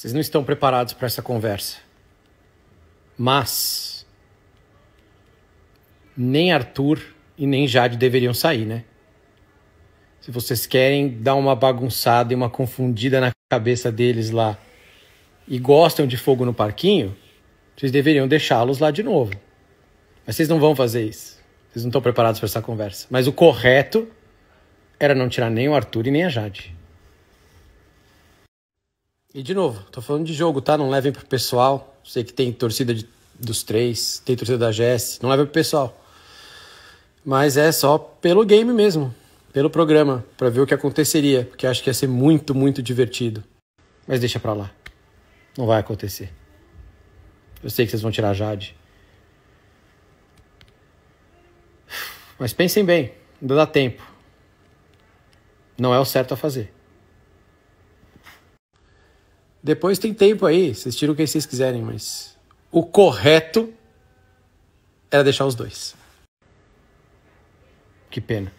Vocês não estão preparados para essa conversa. Mas nem Arthur e nem Jade deveriam sair, né? Se vocês querem dar uma bagunçada e uma confundida na cabeça deles lá e gostam de fogo no parquinho, vocês deveriam deixá-los lá de novo. Mas vocês não vão fazer isso. Vocês não estão preparados para essa conversa. Mas o correto era não tirar nem o Arthur e nem a Jade. E de novo, tô falando de jogo, tá? Não levem pro pessoal. Sei que tem torcida de, dos três, tem torcida da Jess. Não levem pro pessoal. Mas é só pelo game mesmo, pelo programa, para ver o que aconteceria, porque acho que ia ser muito, muito divertido. Mas deixa pra lá. Não vai acontecer. Eu sei que vocês vão tirar Jade. Mas pensem bem, ainda dá tempo. Não é o certo a fazer. Depois tem tempo aí, vocês tiram o que vocês quiserem, mas o correto era deixar os dois. Que pena.